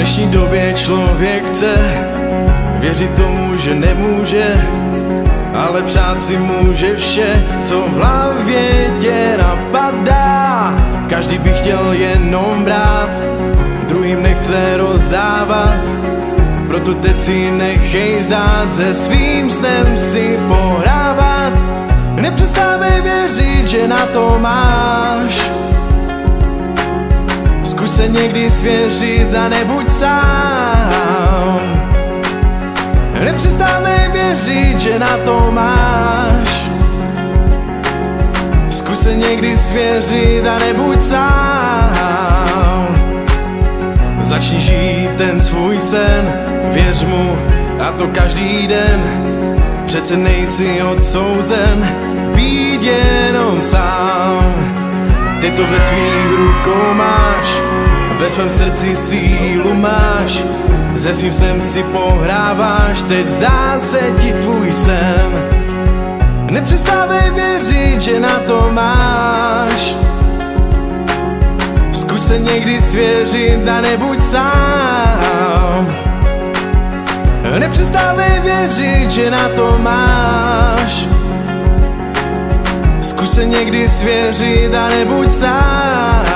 dnešní době člověk chce věřit tomu, že nemůže, ale přát si může vše, co v hlavě tě napadá. Každý by chtěl jenom brát, druhým nechce rozdávat, proto teď si nechej zdát, se svým snem si pohrávat. Nepřestávej věřit, že na to máš se někdy svěřit a nebuď sám. Nepřestávej věřit, že na to máš. Zkus se někdy svěřit a nebuď sám. Začni žít ten svůj sen, věř mu a to každý den. Přece nejsi odsouzen být jenom sám. Ty to ve svých rukou máš, ve svém srdci sílu máš Se svým snem si pohráváš, teď zdá se ti tvůj sen. Nepřestávej věřit, že na to máš. Zkus se někdy svěřit a nebuď sám. Nepřestávej věřit, že na to máš. Zkus se někdy svěřit a nebuď sám